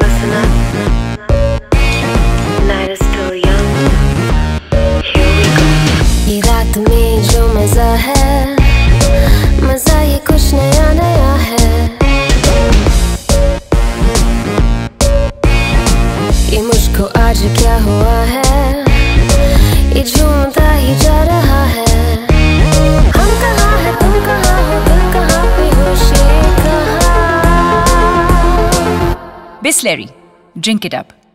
Listen up. Night is still young. Here we go. ये रात में जो मजा है मजा ये कुछ नया नया है ये मुझको आज क्या हुआ है ये जो Bisleri. Drink it up.